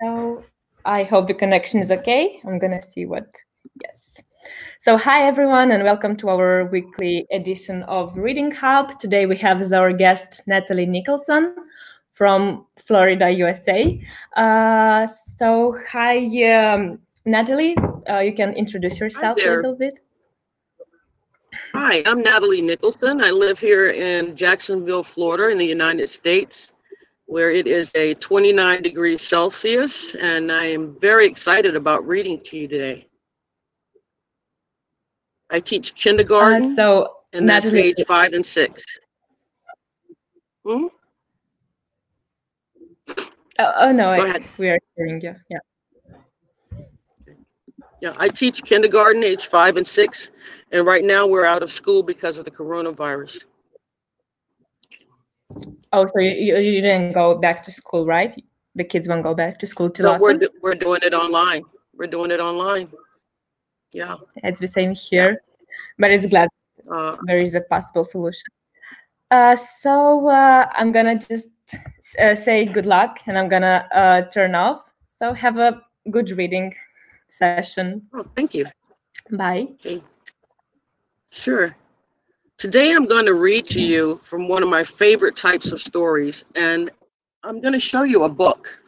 So I hope the connection is okay. I'm gonna see what, yes. So hi everyone and welcome to our weekly edition of Reading Hub. Today we have as our guest Natalie Nicholson from Florida, USA. Uh, so hi um, Natalie, uh, you can introduce yourself a little bit. Hi, I'm Natalie Nicholson. I live here in Jacksonville, Florida in the United States where it is a 29 degrees Celsius, and I am very excited about reading to you today. I teach kindergarten, uh, so and that's age five and six. Hmm? Oh, oh no, I, we are hearing you. Yeah. Yeah, I teach kindergarten, age five and six, and right now we're out of school because of the coronavirus. Oh, so you, you didn't go back to school, right? The kids won't go back to school till no, we're, we're doing it online. We're doing it online. Yeah. It's the same here, but it's glad uh, there is a possible solution. Uh, so uh, I'm gonna just uh, say good luck and I'm gonna uh, turn off. So have a good reading session. Oh, thank you. Bye. Okay. Sure. Today I'm going to read to you from one of my favorite types of stories, and I'm going to show you a book.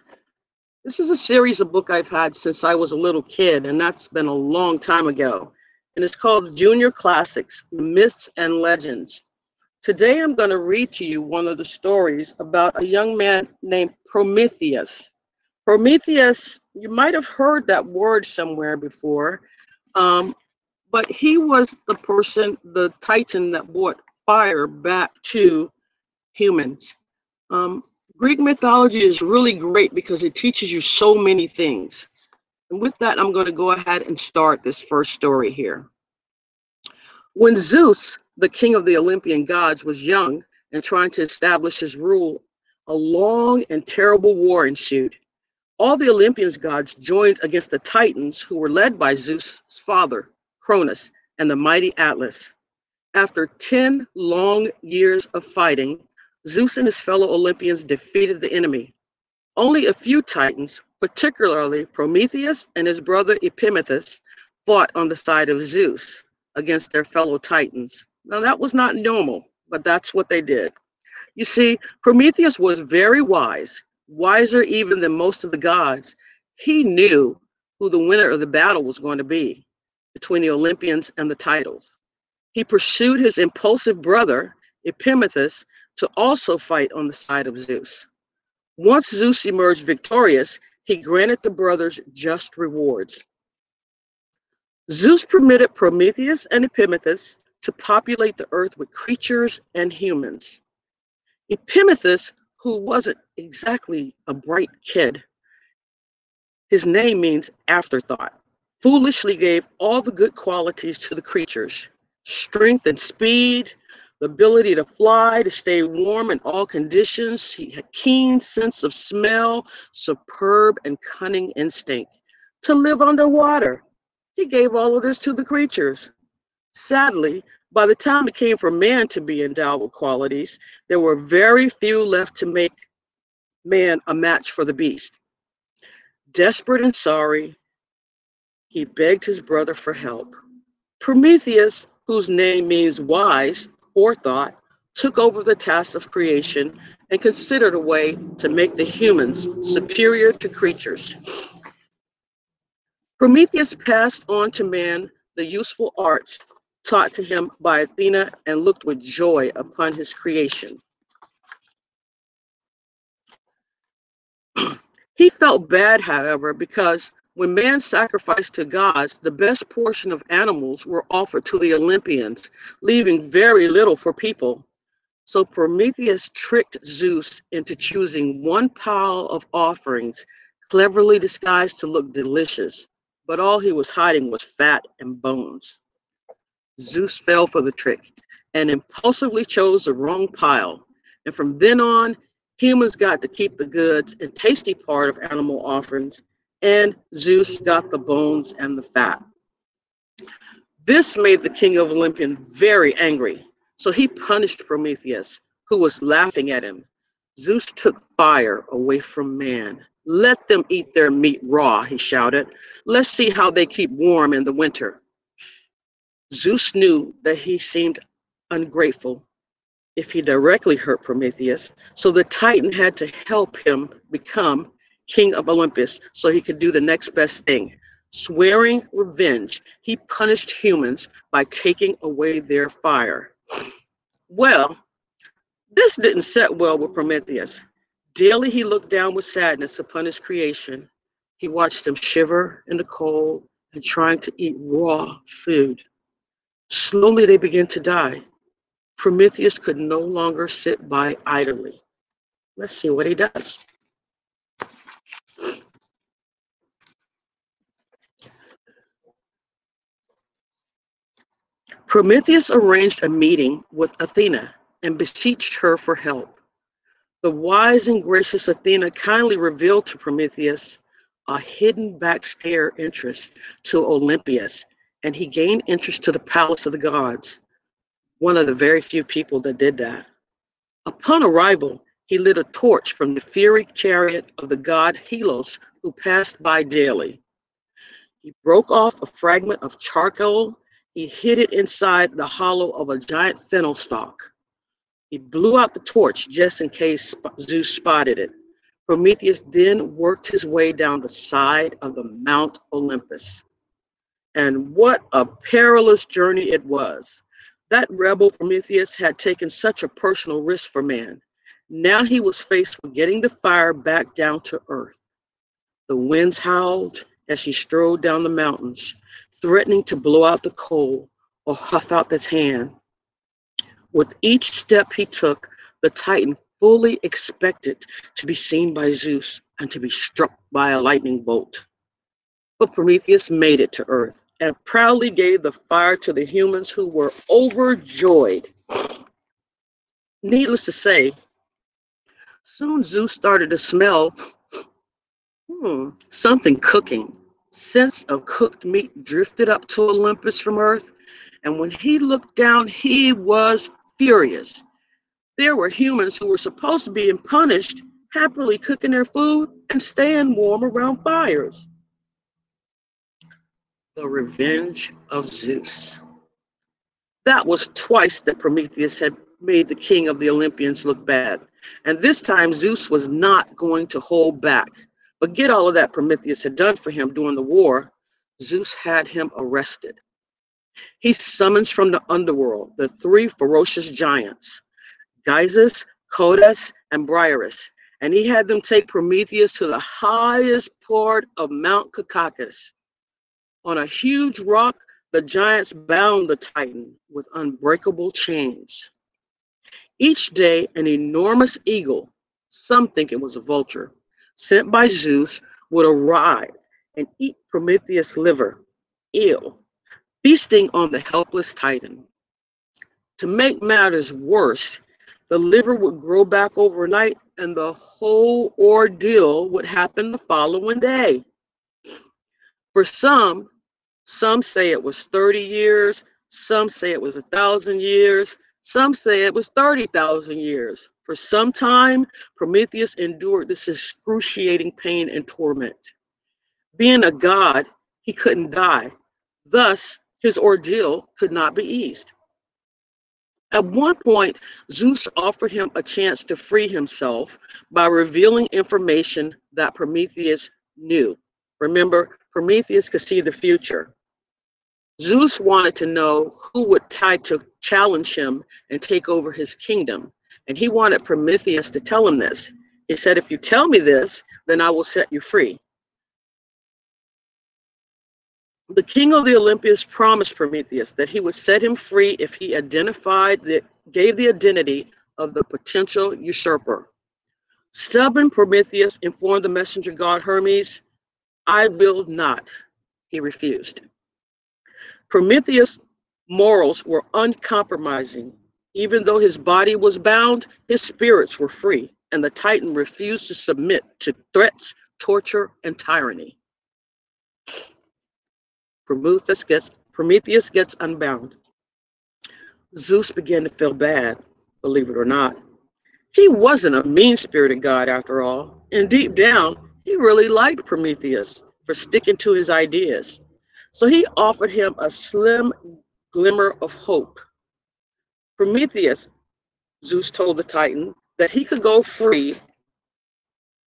This is a series of book I've had since I was a little kid, and that's been a long time ago. And it's called Junior Classics, Myths and Legends. Today I'm going to read to you one of the stories about a young man named Prometheus. Prometheus, you might have heard that word somewhere before. Um, but he was the person, the titan that brought fire back to humans. Um, Greek mythology is really great because it teaches you so many things. And with that, I'm going to go ahead and start this first story here. When Zeus, the king of the Olympian gods, was young and trying to establish his rule, a long and terrible war ensued. All the Olympian gods joined against the Titans, who were led by Zeus' father, Cronus, and the mighty Atlas. After 10 long years of fighting, Zeus and his fellow Olympians defeated the enemy. Only a few Titans, particularly Prometheus and his brother Epimetheus, fought on the side of Zeus against their fellow Titans. Now, that was not normal, but that's what they did. You see, Prometheus was very wise, wiser even than most of the gods. He knew who the winner of the battle was going to be between the Olympians and the Titans. He pursued his impulsive brother, Epimetheus, to also fight on the side of Zeus. Once Zeus emerged victorious, he granted the brothers just rewards. Zeus permitted Prometheus and Epimetheus to populate the earth with creatures and humans. Epimetheus, who wasn't exactly a bright kid, his name means afterthought foolishly gave all the good qualities to the creatures strength and speed, the ability to fly, to stay warm in all conditions. He had keen sense of smell, superb and cunning instinct. To live underwater, he gave all of this to the creatures. Sadly, by the time it came for man to be endowed with qualities, there were very few left to make man a match for the beast. Desperate and sorry, he begged his brother for help. Prometheus, whose name means wise, or thought, took over the task of creation and considered a way to make the humans superior to creatures. Prometheus passed on to man the useful arts taught to him by Athena and looked with joy upon his creation. he felt bad, however, because when man sacrificed to gods, the best portion of animals were offered to the Olympians, leaving very little for people. So Prometheus tricked Zeus into choosing one pile of offerings, cleverly disguised to look delicious, but all he was hiding was fat and bones. Zeus fell for the trick and impulsively chose the wrong pile. And from then on, humans got to keep the goods and tasty part of animal offerings and Zeus got the bones and the fat. This made the king of Olympian very angry, so he punished Prometheus, who was laughing at him. Zeus took fire away from man, Let them eat their meat raw, he shouted. Let's see how they keep warm in the winter. Zeus knew that he seemed ungrateful if he directly hurt Prometheus, so the Titan had to help him become king of Olympus so he could do the next best thing. Swearing revenge, he punished humans by taking away their fire. Well, this didn't set well with Prometheus. Daily he looked down with sadness upon his creation. He watched them shiver in the cold and trying to eat raw food. Slowly they began to die. Prometheus could no longer sit by idly. Let's see what he does. Prometheus arranged a meeting with Athena and beseeched her for help. The wise and gracious Athena kindly revealed to Prometheus a hidden backstair interest to Olympus, and he gained interest to the palace of the gods, one of the very few people that did that. Upon arrival, he lit a torch from the fiery chariot of the god Helios, who passed by daily. He broke off a fragment of charcoal. He hid it inside the hollow of a giant fennel stalk. He blew out the torch just in case Zeus spotted it. Prometheus then worked his way down the side of the Mount Olympus. And what a perilous journey it was. That rebel Prometheus had taken such a personal risk for man. Now he was faced with getting the fire back down to earth. The winds howled as he strode down the mountains, threatening to blow out the coal or huff out its hand. With each step he took, the Titan fully expected to be seen by Zeus and to be struck by a lightning bolt. But Prometheus made it to Earth and proudly gave the fire to the humans who were overjoyed. Needless to say, soon Zeus started to smell hmm, something cooking. Sense of cooked meat drifted up to Olympus from Earth, and when he looked down, he was furious. There were humans who were supposed to be punished happily cooking their food and staying warm around fires. The revenge of Zeus. That was twice that Prometheus had made the king of the Olympians look bad. And this time Zeus was not going to hold back. But get all of that Prometheus had done for him during the war, Zeus had him arrested. He summons from the underworld the three ferocious giants, Gyges, Cottus, and Briareus, and he had them take Prometheus to the highest part of Mount Caucasus. On a huge rock, the giants bound the Titan with unbreakable chains. Each day, an enormous eagle, some think it was a vulture, sent by Zeus, would arrive and eat Prometheus' liver. ill, feasting on the helpless Titan. To make matters worse, the liver would grow back overnight and the whole ordeal would happen the following day. For some, some say it was 30 years, some say it was a thousand years, some say it was 30,000 years. For some time, Prometheus endured this excruciating pain and torment. Being a god, he couldn't die. Thus, his ordeal could not be eased. At one point, Zeus offered him a chance to free himself by revealing information that Prometheus knew. Remember, Prometheus could see the future. Zeus wanted to know who would try to challenge him and take over his kingdom. And he wanted Prometheus to tell him this. He said, If you tell me this, then I will set you free. The king of the Olympians promised Prometheus that he would set him free if he identified the, gave the identity of the potential usurper. Stubborn Prometheus informed the messenger god Hermes, I will not. He refused. Prometheus' morals were uncompromising. Even though his body was bound, his spirits were free, and the Titan refused to submit to threats, torture, and tyranny. Prometheus gets, Prometheus gets unbound. Zeus began to feel bad, believe it or not. He wasn't a mean spirited god after all, and deep down, he really liked Prometheus for sticking to his ideas. So he offered him a slim glimmer of hope. Prometheus, Zeus told the Titan, that he could go free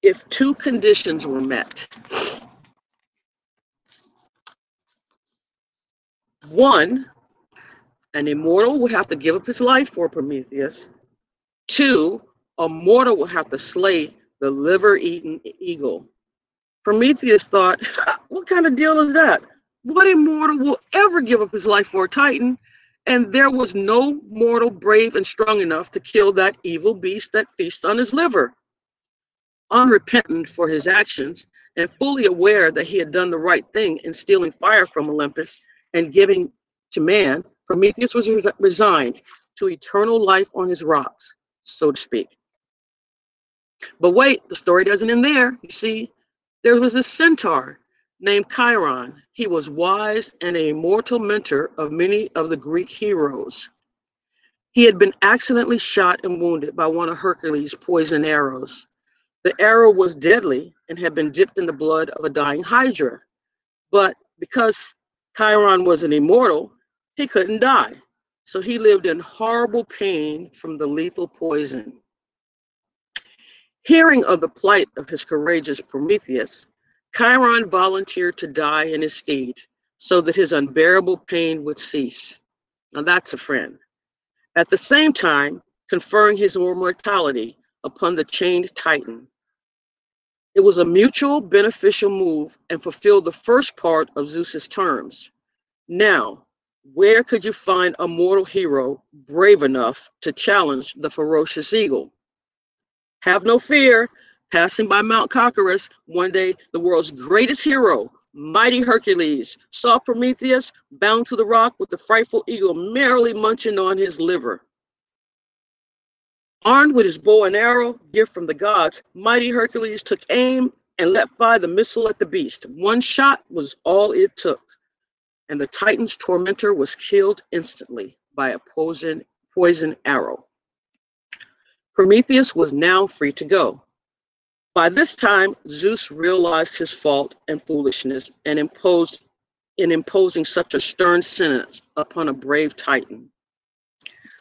if two conditions were met. One, an immortal would have to give up his life for Prometheus. Two, a mortal would have to slay the liver eaten eagle. Prometheus thought, what kind of deal is that? What immortal will ever give up his life for a Titan? And there was no mortal brave and strong enough to kill that evil beast that feasts on his liver. Unrepentant for his actions and fully aware that he had done the right thing in stealing fire from Olympus and giving to man, Prometheus was resigned to eternal life on his rocks, so to speak. But wait, the story doesn't end there. You see, there was a centaur named Chiron. He was wise and a mortal mentor of many of the Greek heroes. He had been accidentally shot and wounded by one of Hercules' poison arrows. The arrow was deadly and had been dipped in the blood of a dying Hydra. But because Chiron was an immortal, he couldn't die. So he lived in horrible pain from the lethal poison. Hearing of the plight of his courageous Prometheus, Chiron volunteered to die in his stead so that his unbearable pain would cease. Now that's a friend. At the same time, conferring his immortality upon the chained Titan. It was a mutual beneficial move and fulfilled the first part of Zeus's terms. Now, where could you find a mortal hero brave enough to challenge the ferocious eagle? Have no fear. Passing by Mount Caucasus, one day the world's greatest hero, mighty Hercules, saw Prometheus bound to the rock with the frightful eagle merrily munching on his liver. Armed with his bow and arrow, gift from the gods, mighty Hercules took aim and let fly the missile at the beast. One shot was all it took, and the Titan's tormentor was killed instantly by a poison, poison arrow. Prometheus was now free to go. By this time, Zeus realized his fault and foolishness and imposed in imposing such a stern sentence upon a brave Titan.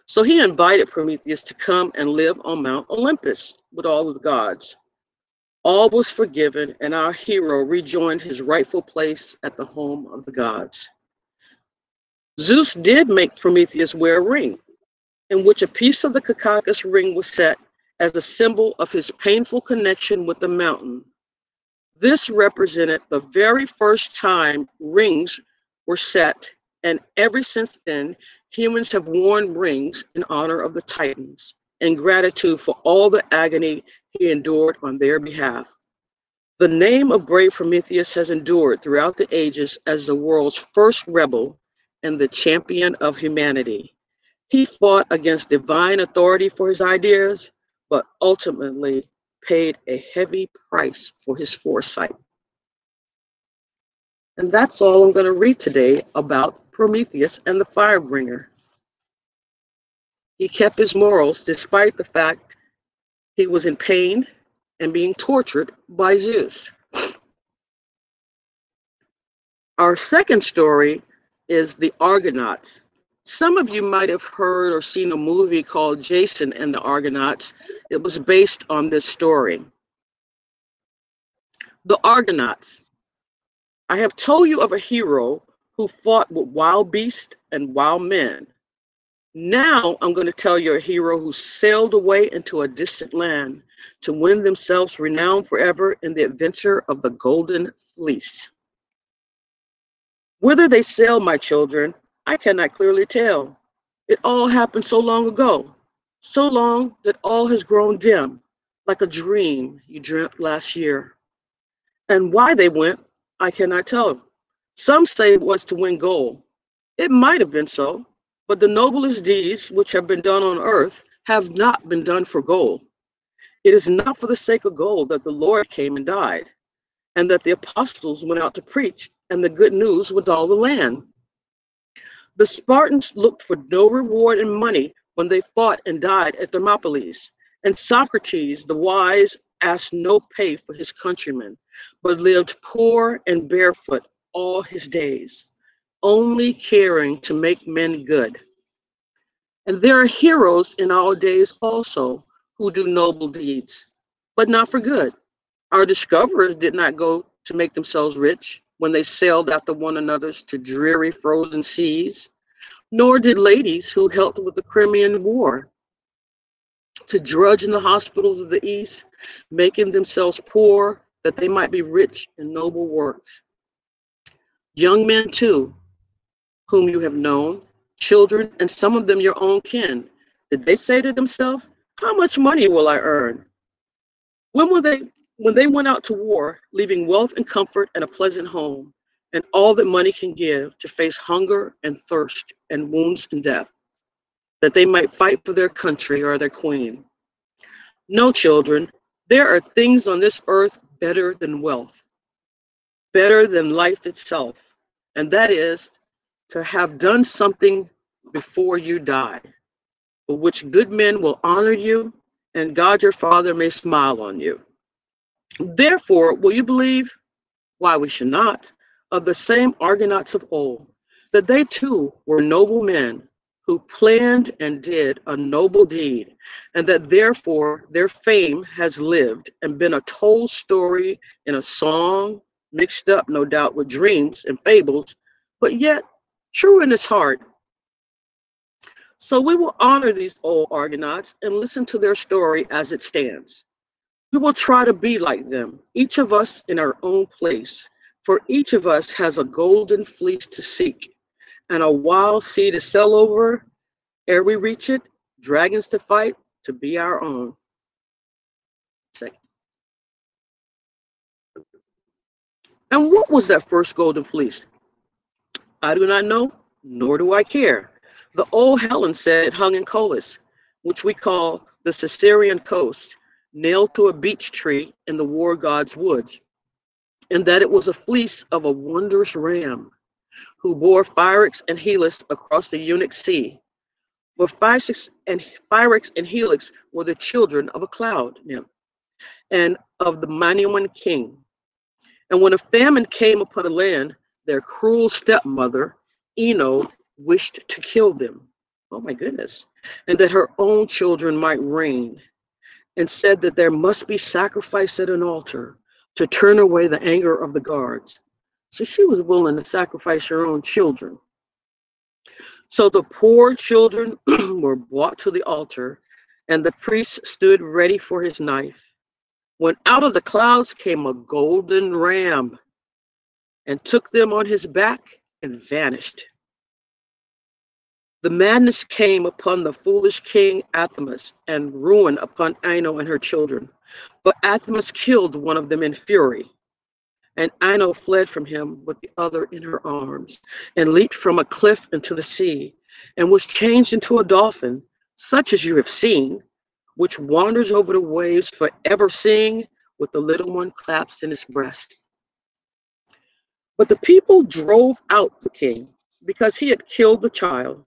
So he invited Prometheus to come and live on Mount Olympus with all of the gods. All was forgiven, and our hero rejoined his rightful place at the home of the gods. Zeus did make Prometheus wear a ring, in which a piece of the Caucasus ring was set as a symbol of his painful connection with the mountain. This represented the very first time rings were set, and ever since then, humans have worn rings in honor of the Titans in gratitude for all the agony he endured on their behalf. The name of brave Prometheus has endured throughout the ages as the world's first rebel and the champion of humanity. He fought against divine authority for his ideas, but ultimately paid a heavy price for his foresight. And that's all I'm going to read today about Prometheus and the Firebringer. He kept his morals despite the fact he was in pain and being tortured by Zeus. Our second story is the Argonauts. Some of you might have heard or seen a movie called Jason and the Argonauts. It was based on this story. The Argonauts. I have told you of a hero who fought with wild beasts and wild men. Now I'm going to tell you a hero who sailed away into a distant land to win themselves renown forever in the adventure of the Golden Fleece. Whither they sailed, my children, I cannot clearly tell. It all happened so long ago, so long that all has grown dim, like a dream you dreamt last year. And why they went, I cannot tell. Some say it was to win gold. It might have been so, but the noblest deeds which have been done on earth have not been done for gold. It is not for the sake of gold that the Lord came and died, and that the apostles went out to preach, and the good news with all the land. The Spartans looked for no reward in money when they fought and died at Thermopylae, and Socrates, the wise asked no pay for his countrymen, but lived poor and barefoot all his days, only caring to make men good. And there are heroes in our days also who do noble deeds, but not for good. Our discoverers did not go to make themselves rich when they sailed after one another's to dreary frozen seas, nor did ladies who helped with the Crimean War to drudge in the hospitals of the East, making themselves poor that they might be rich in noble works. Young men, too, whom you have known, children, and some of them your own kin, did they say to themselves, How much money will I earn? When will they when they went out to war, leaving wealth and comfort and a pleasant home, and all that money can give to face hunger and thirst and wounds and death, that they might fight for their country or their queen. No, children, there are things on this earth better than wealth, better than life itself, and that is to have done something before you die, for which good men will honor you, and God your Father may smile on you. Therefore, will you believe, why we should not, of the same Argonauts of old, that they too were noble men who planned and did a noble deed, and that therefore their fame has lived and been a told story in a song, mixed up, no doubt, with dreams and fables, but yet true in its heart. So we will honor these old Argonauts and listen to their story as it stands. We will try to be like them, each of us in our own place, for each of us has a golden fleece to seek and a wild sea to sail over ere we reach it, dragons to fight to be our own. Second. And what was that first golden fleece? I do not know, nor do I care. The old Helen said it hung in Colchis, which we call the Circaean coast, nailed to a beech tree in the war god's woods, and that it was a fleece of a wondrous ram who bore Phrixus and Helix across the Euxine Sea. For Phrixus and, Phrixus and Helix were the children of a cloud nymph and of the Minuan king. And when a famine came upon the land, their cruel stepmother, Ino, wished to kill them. Oh my goodness. And that her own children might reign, and said that there must be sacrifice at an altar to turn away the anger of the guards. So she was willing to sacrifice her own children. So the poor children were brought to the altar, and the priest stood ready for his knife. When out of the clouds came a golden ram and took them on his back and vanished. The madness came upon the foolish king Athamas and ruin upon Ino and her children. But Athamas killed one of them in fury and Ino fled from him with the other in her arms and leaped from a cliff into the sea and was changed into a dolphin, such as you have seen, which wanders over the waves forever seeing with the little one clasped in his breast. But the people drove out the king because he had killed the child,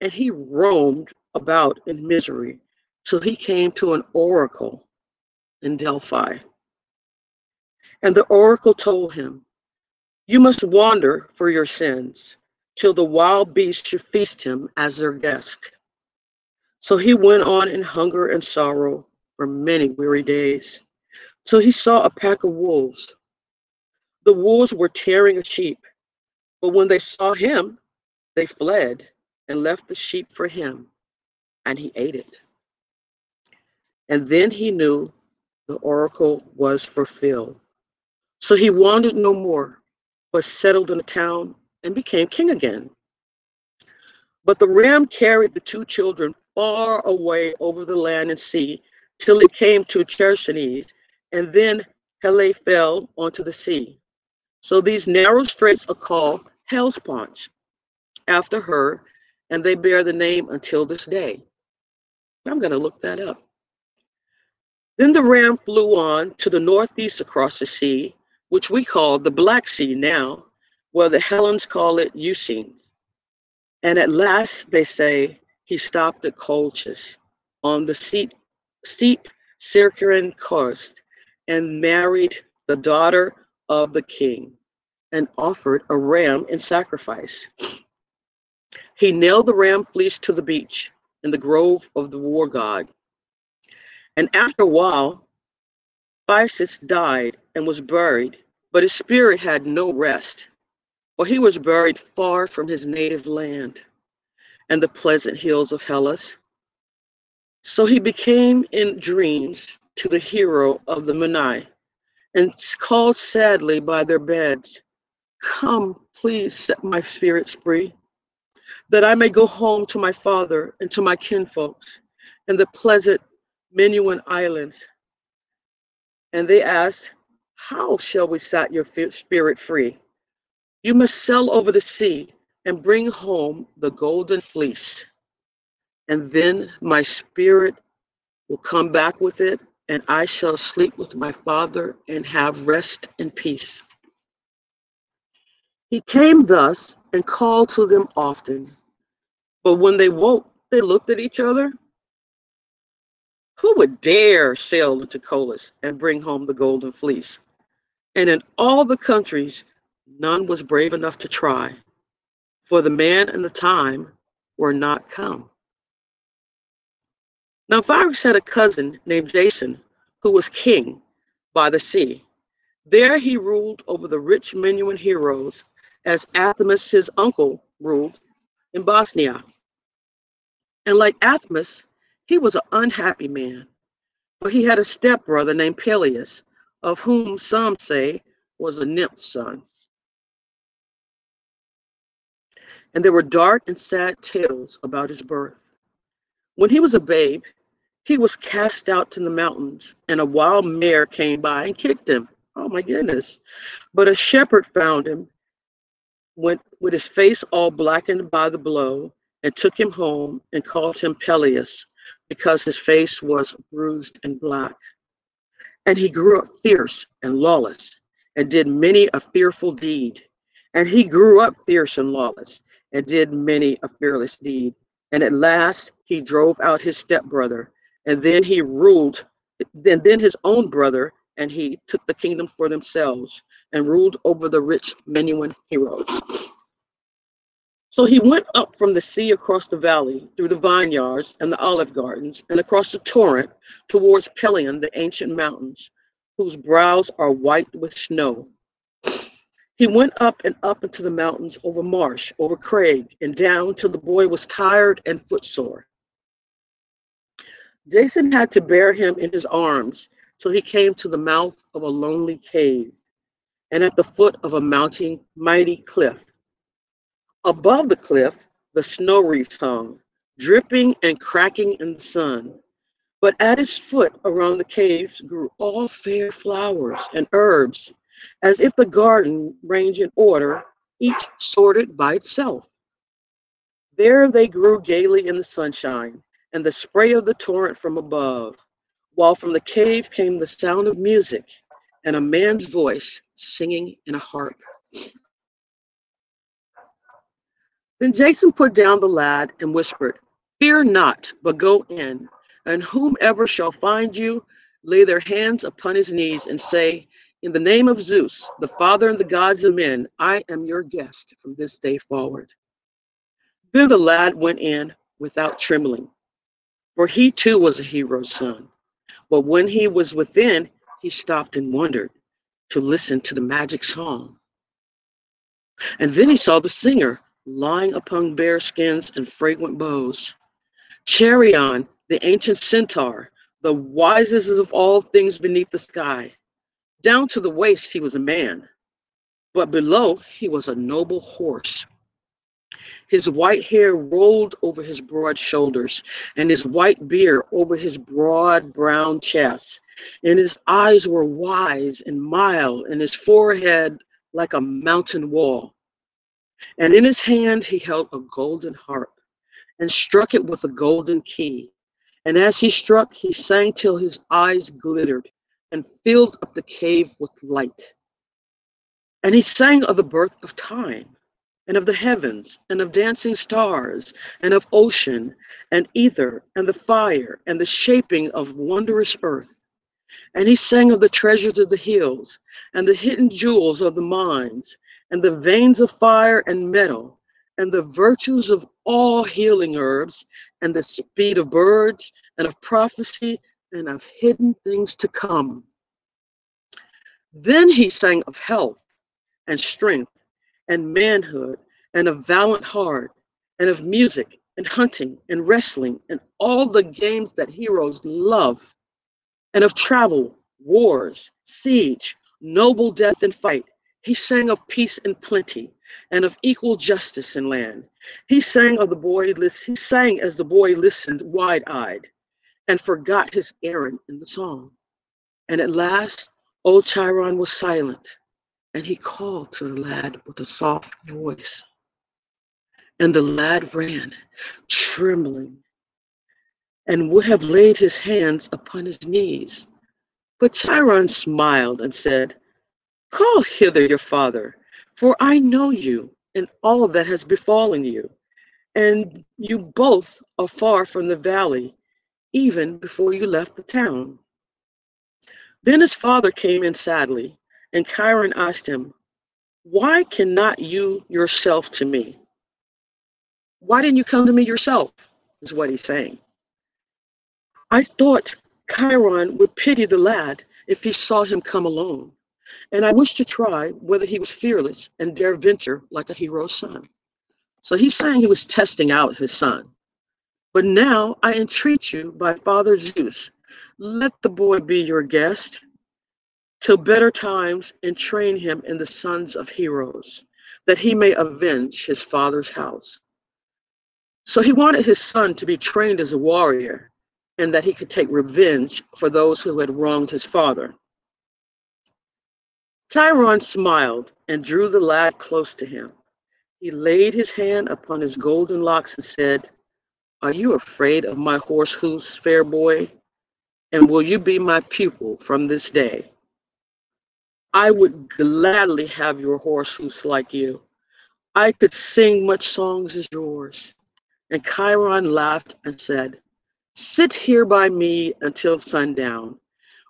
and he roamed about in misery till he came to an oracle in Delphi. And the oracle told him, You must wander for your sins till the wild beasts should feast him as their guest. So he went on in hunger and sorrow for many weary days, till he saw a pack of wolves. The wolves were tearing a sheep, but when they saw him, they fled and left the sheep for him, and he ate it. And then he knew the oracle was fulfilled. So he wandered no more, but settled in a town and became king again. But the ram carried the two children far away over the land and sea till it came to Chersonese, and then Helle fell onto the sea. So these narrow straits are called Hellespont after her, and they bear the name until this day. I'm going to look that up. Then the ram flew on to the northeast across the sea which we call the Black Sea now, where the Hellenes call it Euxine. And at last, they say, he stopped at Colchis on the steep, steep Circaean coast and married the daughter of the king and offered a ram in sacrifice. He nailed the ram fleece to the beach in the grove of the war god. And after a while, Phrixus died and was buried, but his spirit had no rest, for he was buried far from his native land and the pleasant hills of Hellas. So he became in dreams to the hero of the Minuai and called sadly by their beds, Come, please set my spirits free, that I may go home to my father and to my kinfolks in the pleasant Minuan islands. And they asked, How shall we set your spirit free? You must sail over the sea and bring home the golden fleece. And then my spirit will come back with it, and I shall sleep with my father and have rest and peace. He came thus and called to them often. But when they woke, they looked at each other. Who would dare sail into Colchis and bring home the golden fleece? And in all the countries, none was brave enough to try for the man and the time were not come. Now, Phrixus had a cousin named Jason who was king by the sea. There he ruled over the rich Minuan heroes as Athamas, his uncle, ruled in Boeotia. And like Athamas, he was an unhappy man, for he had a stepbrother named Peleus, of whom some say was a nymph son. and there were dark and sad tales about his birth. When he was a babe, he was cast out to the mountains, and a wild mare came by and kicked him. Oh my goodness. But a shepherd found him, went with his face all blackened by the blow, and took him home and called him Peleus, because his face was bruised and black. And he grew up fierce and lawless, and did many a fearful deed. And he grew up fierce and lawless, and did many a fearless deed. And at last he drove out his stepbrother, and then he ruled, then, then his own brother, and he took the kingdom for themselves and ruled over the rich Minuan heroes. So he went up from the sea across the valley, through the vineyards and the olive gardens, and across the torrent towards Pelion, the ancient mountains, whose brows are white with snow. He went up and up into the mountains over marsh, over crag, and down till the boy was tired and footsore. Jason had to bear him in his arms till he came to the mouth of a lonely cave and at the foot of a mounting mighty cliff. Above the cliff, the snow wreaths hung, dripping and cracking in the sun. But at its foot around the caves grew all fair flowers and herbs as if the garden ranged in order, each sorted by itself. There they grew gaily in the sunshine and the spray of the torrent from above, while from the cave came the sound of music and a man's voice singing in a harp. Then Jason put down the lad and whispered, Fear not, but go in, and whomever shall find you, lay their hands upon his knees and say, in the name of Zeus, the father and the gods of men, I am your guest from this day forward. Then the lad went in without trembling, for he too was a hero's son. But when he was within, he stopped and wondered to listen to the magic song. And then he saw the singer lying upon bear skins and fragrant bows. Cheiron, the ancient centaur, the wisest of all things beneath the sky, down to the waist, he was a man, but below, he was a noble horse. His white hair rolled over his broad shoulders, and his white beard over his broad brown chest. And his eyes were wise and mild, and his forehead like a mountain wall. And in his hand he held a golden harp, and struck it with a golden key. And as he struck, he sang till his eyes glittered, and filled up the cave with light. And he sang of the birth of time, and of the heavens, and of dancing stars, and of ocean, and ether, and the fire, and the shaping of wondrous earth. And he sang of the treasures of the hills, and the hidden jewels of the mines, and the veins of fire and metal, and the virtues of all healing herbs, and the speed of birds, and of prophecy, and of hidden things to come. Then he sang of health and strength and manhood and of valiant heart and of music and hunting and wrestling and all the games that heroes love and of travel, wars, siege, noble death and fight. He sang of peace and plenty and of equal justice in land. He sang of the boy, he sang as the boy listened wide-eyed and forgot his errand in the song. And at last, old Chiron was silent and he called to the lad with a soft voice. And the lad ran, trembling, and would have laid his hands upon his knees. But Chiron smiled and said, Call hither your father, for I know you and all that has befallen you, and you both are far from the valley, even before you left the town. Then his father came in sadly and Chiron asked him, Why cannot you yourself to me? Why didn't you come to me yourself? Is what he's saying. I thought Chiron would pity the lad if he saw him come alone, and I wished to try whether he was fearless and dare venture like a hero's son. So he's saying he was testing out his son. But now I entreat you by Father Zeus, let the boy be your guest till better times and train him in the sons of heroes, that he may avenge his father's house. So he wanted his son to be trained as a warrior and that he could take revenge for those who had wronged his father. Chiron smiled and drew the lad close to him. He laid his hand upon his golden locks and said, Are you afraid of my horse hoofs, fair boy? And will you be my pupil from this day? I would gladly have your horse hoofs like you. I could sing much songs as yours. And Chiron laughed and said, Sit here by me until sundown,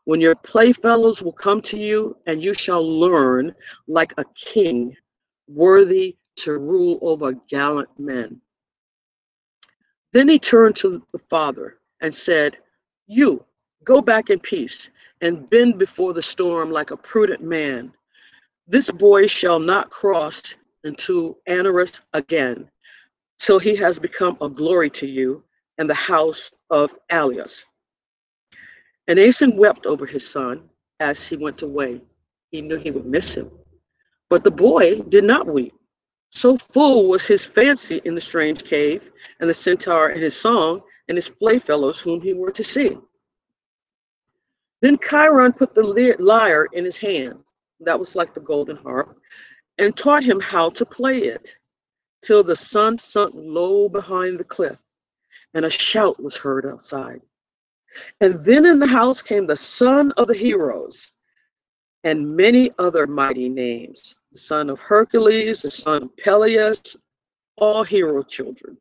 when your playfellows will come to you, and you shall learn like a king, worthy to rule over gallant men. Then he turned to the father and said, You, go back in peace and bend before the storm like a prudent man. This boy shall not cross into Anauros again, till he has become a glory to you and the house of Aeolus. And Aeson wept over his son as he went away. He knew he would miss him. But the boy did not weep. So full was his fancy in the strange cave, and the centaur and his song, and his playfellows whom he were to see. Then Chiron put the lyre in his hand, that was like the golden harp, and taught him how to play it, till the sun sunk low behind the cliff, and a shout was heard outside. And then in the house came the son of the heroes, and many other mighty names, the son of Hercules, the son of Peleus, all hero children.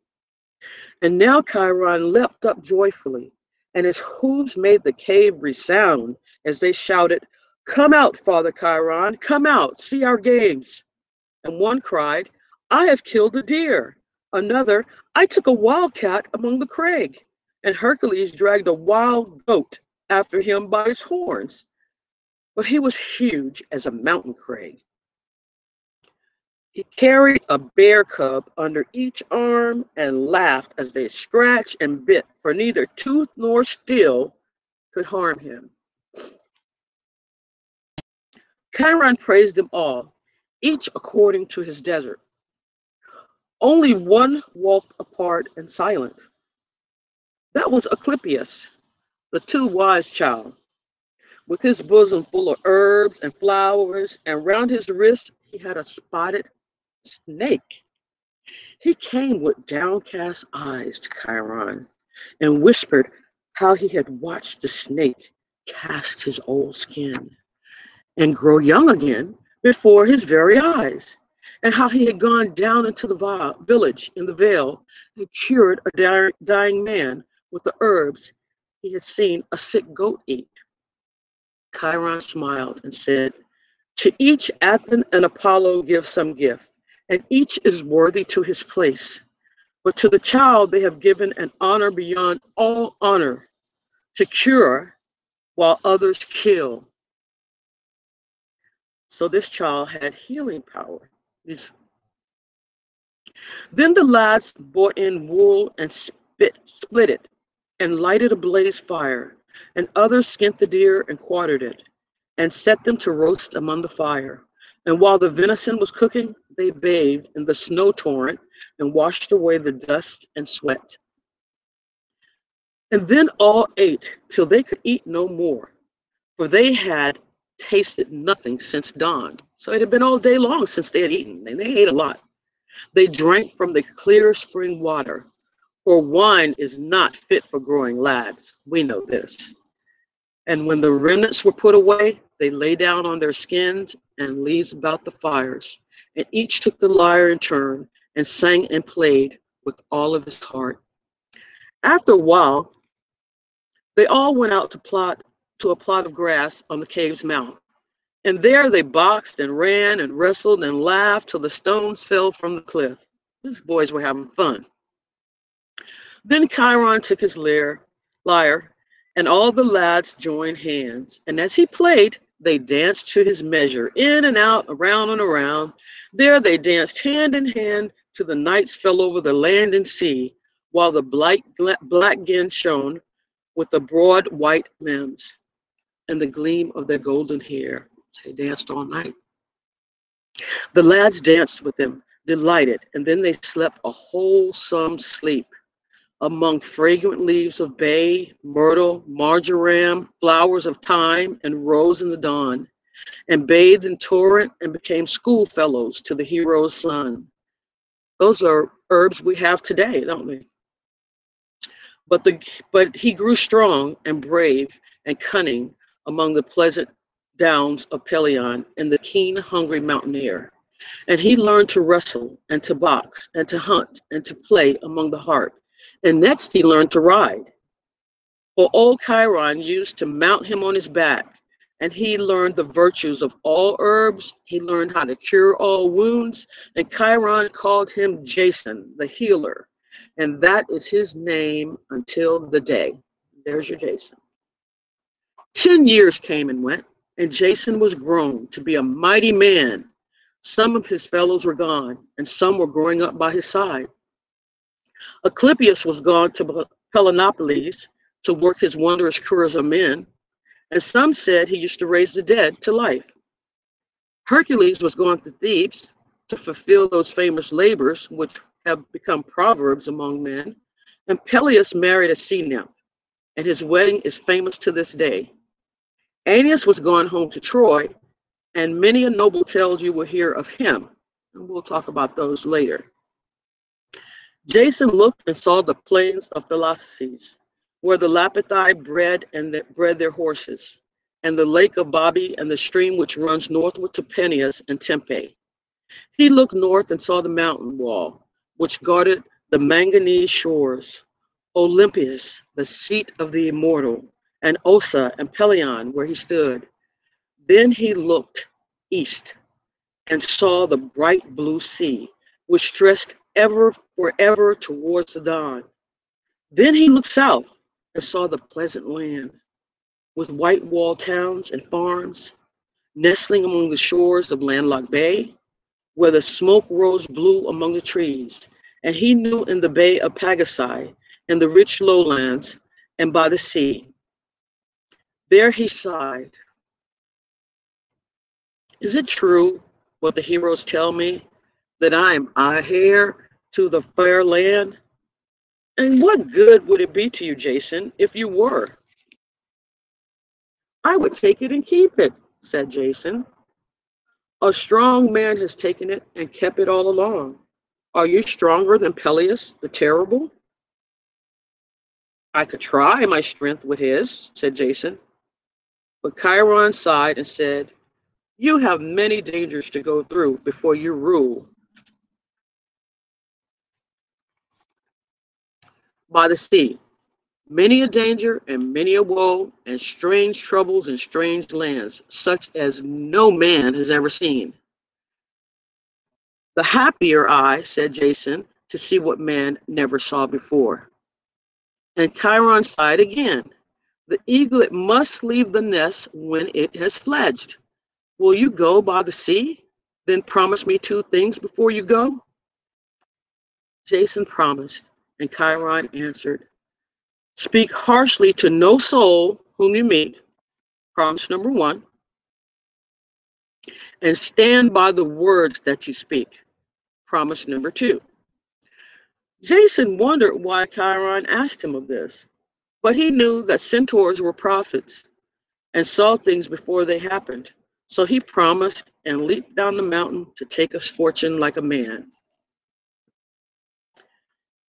And now Chiron leapt up joyfully and his hooves made the cave resound as they shouted, Come out, Father Chiron, come out, see our games. And one cried, I have killed a deer. Another, I took a wildcat among the crag. And Hercules dragged a wild goat after him by its horns. But he was huge as a mountain crag. He carried a bear cub under each arm and laughed as they scratched and bit, for neither tooth nor steel could harm him. Chiron praised them all, each according to his desert. Only one walked apart and silent. That was Asclepius, the too wise child. With his bosom full of herbs and flowers, and round his wrist he had a spotted snake. He came with downcast eyes to Chiron and whispered how he had watched the snake cast his old skin and grow young again before his very eyes, and how he had gone down into the village in the vale and cured a dying man with the herbs he had seen a sick goat eat. Chiron smiled and said, To each Athene and Apollo give some gift, and each is worthy to his place. But to the child they have given an honor beyond all honor, to cure while others kill. So this child had healing power. These then the lads brought in wool and spit, split it, and lighted a blaze fire, and others skinned the deer and quartered it, and set them to roast among the fire. And while the venison was cooking, they bathed in the snow torrent and washed away the dust and sweat. And then all ate till they could eat no more, for they had tasted nothing since dawn. So it had been all day long since they had eaten, and they ate a lot. They drank from the clear spring water, for wine is not fit for growing lads. We know this. And when the remnants were put away, they lay down on their skins and leaves about the fires, and each took the lyre in turn and sang and played with all of his heart. After a while, they all went out to plot to a plot of grass on the cave's mouth. And there they boxed and ran and wrestled and laughed till the stones fell from the cliff. These boys were having fun. Then Chiron took his lyre, lyre, and all the lads joined hands. And as he played, they danced to his measure, in and out, around and around. There they danced hand in hand till the nights fell over the land and sea, while the black, black gen shone with the broad white limbs and the gleam of their golden hair. They danced all night. The lads danced with them, delighted, and then they slept a wholesome sleep among fragrant leaves of bay, myrtle, marjoram, flowers of thyme, and rose in the dawn, and bathed in torrent and became schoolfellows to the hero's son. Those are herbs we have today, don't we? But the but he grew strong and brave and cunning among the pleasant downs of Pelion and the keen, hungry mountaineer. And he learned to wrestle and to box and to hunt and to play among the harp. And next he learned to ride. For old Chiron used to mount him on his back, and he learned the virtues of all herbs. He learned how to cure all wounds, and Chiron called him Jason, the healer. And that is his name until the day. There's your Jason. Ten years came and went, and Jason was grown to be a mighty man. Some of his fellows were gone, and some were growing up by his side. Asclepius was gone to Peloponnese to work his wondrous cures of men, and some said he used to raise the dead to life. Hercules was gone to Thebes to fulfill those famous labors which have become proverbs among men, and Peleus married a sea nymph, and his wedding is famous to this day. Aeneas was gone home to Troy, and many a noble tales you will hear of him. And we'll talk about those later. Jason looked and saw the plains of Thalassies, where the Lapithae bred and the, bred their horses, and the lake of Babi and the stream which runs northward to Peneus and Tempe. He looked north and saw the mountain wall, which guarded the Magnesian shores, Olympus, the seat of the immortal, and Ossa and Pelion, where he stood. Then he looked east and saw the bright blue sea, which stretched ever forever towards the dawn. Then he looked south and saw the pleasant land with white walled towns and farms, nestling among the shores of landlocked bay, where the smoke rose blue among the trees. And he knew in the bay of Pagasai and the rich lowlands and by the sea there he sighed. Is it true what the heroes tell me that I am a heir to the fair land? And what good would it be to you, Jason, if you were? I would take it and keep it, said Jason. A strong man has taken it and kept it all along. Are you stronger than Peleus the Terrible? I could try my strength with his, said Jason. But Chiron sighed and said, You have many dangers to go through before you rule. By the sea, many a danger and many a woe, and strange troubles in strange lands, such as no man has ever seen. The happier I, said Jason, to see what man never saw before. And Chiron sighed again. The eaglet must leave the nest when it has fledged. Will you go by the sea? Then promise me two things before you go. Jason promised, and Chiron answered, Speak harshly to no soul whom you meet. Promise number one. And stand by the words that you speak. Promise number two. Jason wondered why Chiron asked him of this, but he knew that centaurs were prophets and saw things before they happened. So he promised and leaped down the mountain to take his fortune like a man.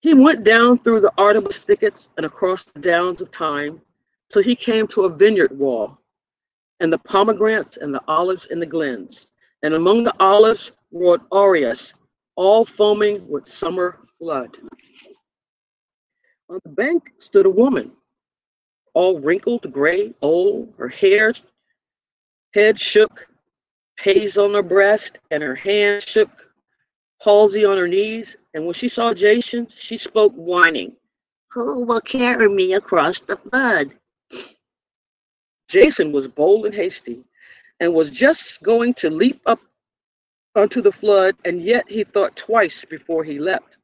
He went down through the arbutus thickets and across the downs of thyme till he came to a vineyard wall, and the pomegranates and the olives in the glens. And among the olives roared Oreus, all foaming with summer blood. On the bank stood a woman, all wrinkled, gray, old, her hair head shook, haze on her breast, and her hand shook, palsy on her knees. And when she saw Jason, she spoke whining, Who will carry me across the flood? Jason was bold and hasty and was just going to leap up onto the flood, and yet he thought twice before he leapt.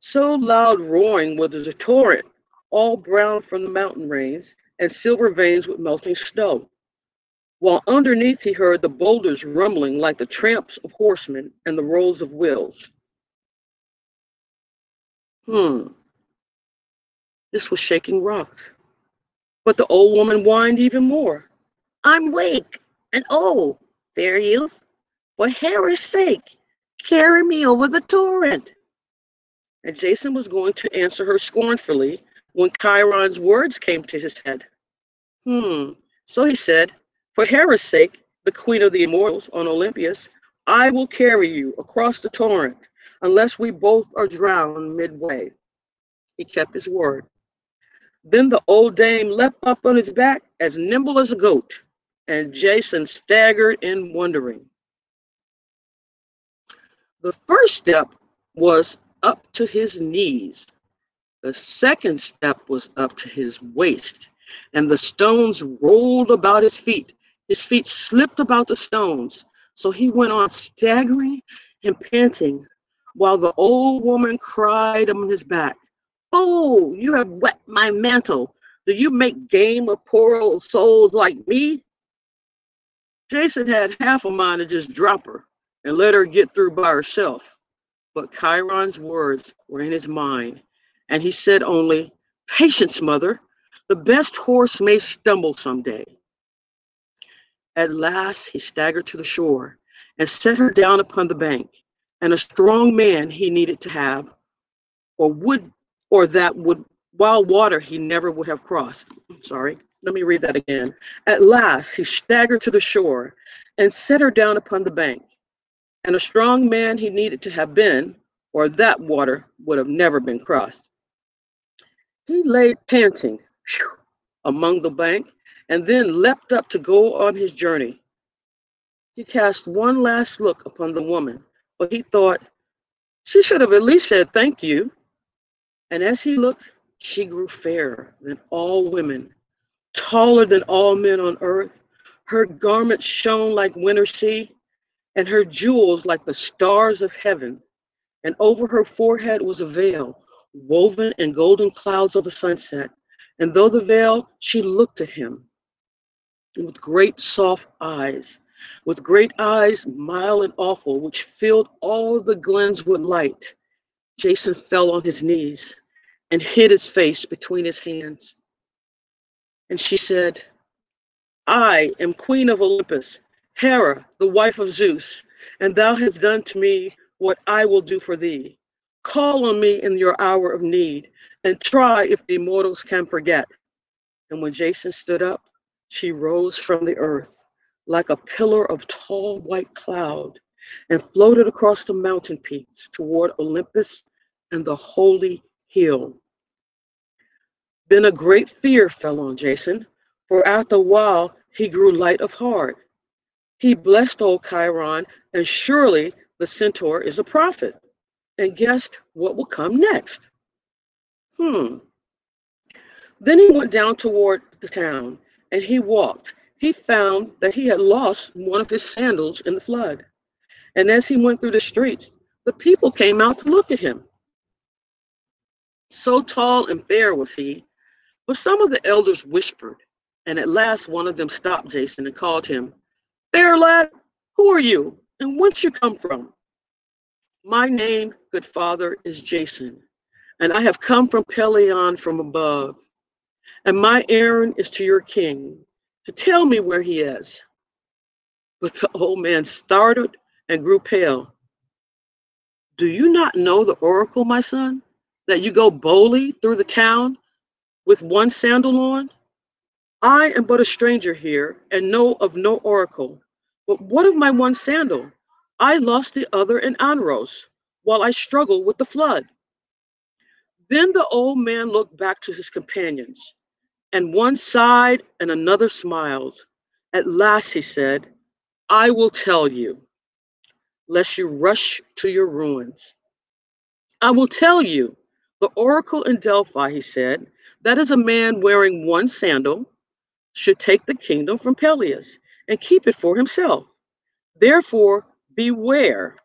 So loud roaring was the torrent, all brown from the mountain rains, and silver veins with melting snow while underneath he heard the boulders rumbling like the tramps of horsemen and the rolls of wheels. Hmm. This was shaking rocks. But the old woman whined even more. I'm weak and old, fair youth. For Hera's sake, carry me over the torrent. And Jason was going to answer her scornfully when Chiron's words came to his head. Hmm. So he said, for Hera's sake, the queen of the immortals on Olympus, I will carry you across the torrent unless we both are drowned midway. He kept his word. Then the old dame leapt up on his back as nimble as a goat, and Jason staggered in wondering. The first step was up to his knees. The second step was up to his waist, and the stones rolled about his feet his feet slipped about the stones, so he went on staggering and panting, while the old woman cried on his back, Oh, you have wet my mantle. Do you make game of poor old souls like me? Jason had half a mind to just drop her and let her get through by herself. But Chiron's words were in his mind, and he said only, Patience, mother. The best horse may stumble someday. At last he staggered to the shore and set her down upon the bank, and a strong man he needed to have, or would, or that would, while water he never would have crossed. sorry, let me read that again. At last he staggered to the shore and set her down upon the bank, and a strong man he needed to have been, or that water would have never been crossed. He lay panting whew, among the bank and then leapt up to go on his journey. He cast one last look upon the woman, but he thought, she should have at least said thank you. And as he looked, she grew fairer than all women, taller than all men on earth. Her garments shone like winter sea, and her jewels like the stars of heaven. And over her forehead was a veil, woven in golden clouds of the sunset. And though the veil, she looked at him with great soft eyes, with great eyes mild and awful, which filled all the glens with light. Jason fell on his knees and hid his face between his hands. And she said, I am queen of Olympus, Hera, the wife of Zeus, and thou hast done to me what I will do for thee. Call on me in your hour of need, and try if the immortals can forget. And when Jason stood up, she rose from the earth like a pillar of tall white cloud and floated across the mountain peaks toward Olympus and the holy hill. Then a great fear fell on Jason, for after a while he grew light of heart. He blessed old Chiron, and surely the centaur is a prophet, and guessed what will come next. Hmm. Then he went down toward the town, and he walked. He found that he had lost one of his sandals in the flood. And as he went through the streets, the people came out to look at him. So tall and fair was he, but some of the elders whispered, and at last one of them stopped Jason and called him, Fair lad, who are you, and whence you come from? My name, good father, is Jason, and I have come from Pelion from above. And my errand is to your king, to tell me where he is. But the old man started and grew pale. Do you not know the oracle, my son, that you go boldly through the town with one sandal on? I am but a stranger here and know of no oracle. But what of my one sandal? I lost the other in Anauros while I struggled with the flood. Then the old man looked back to his companions, and one sighed and another smiled. At last he said, I will tell you, lest you rush to your ruins. I will tell you, the oracle in Delphi, he said, that is a man wearing one sandal should take the kingdom from Peleus and keep it for himself. Therefore, beware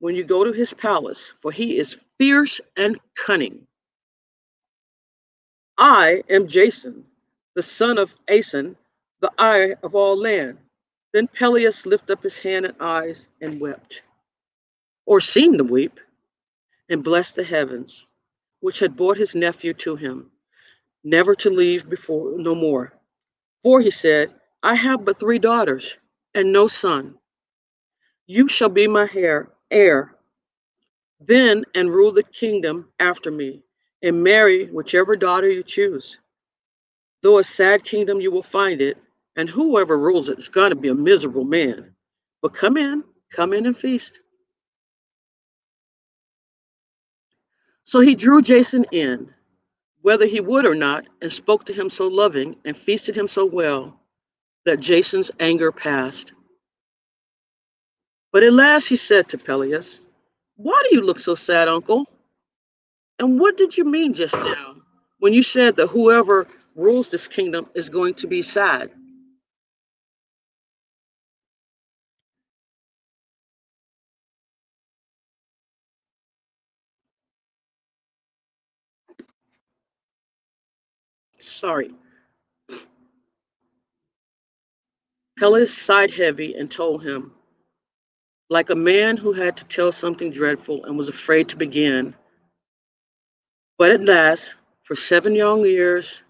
when you go to his palace, for he is fierce and cunning. I am Jason, the son of Aeson, the eye of all land. Then Peleus lifted up his hand and eyes and wept, or seemed to weep, and blessed the heavens, which had brought his nephew to him, never to leave before no more. For he said, I have but three daughters and no son. You shall be my heir, heir, then and rule the kingdom after me, and marry whichever daughter you choose. Though a sad kingdom, you will find it, and whoever rules it is going to be a miserable man. But come in, come in and feast. So he drew Jason in, whether he would or not, and spoke to him so loving and feasted him so well that Jason's anger passed. But at last he said to Peleus, Why do you look so sad, uncle? And what did you mean just now when you said that whoever rules this kingdom is going to be sad? Sorry. Peleus sighed heavy and told him, like a man who had to tell something dreadful and was afraid to begin. But at last, for seven long years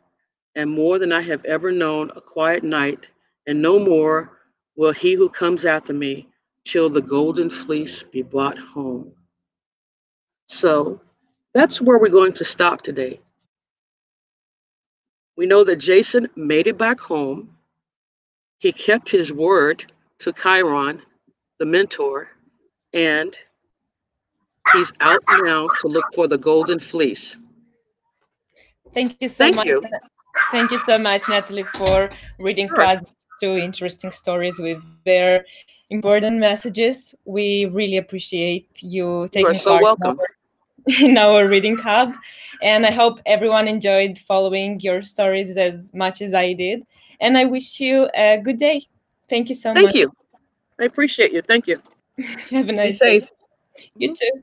and more than I have ever known, a quiet night, and no more will he who comes after me till the golden fleece be brought home. So that's where we're going to stop today. We know that Jason made it back home. He kept his word to Chiron the mentor, and he's out now to look for the golden fleece. Thank you so Thank much. you. Thank you so much, Natalie, for reading Sure. to us two interesting stories with very important messages. We really appreciate you taking are so part. In, our, in our reading hub, and I hope everyone enjoyed following your stories as much as I did. And I wish you a good day. Thank you so Thank much. Thank you. I appreciate you. Thank you. Have a Be nice day. safe. You too.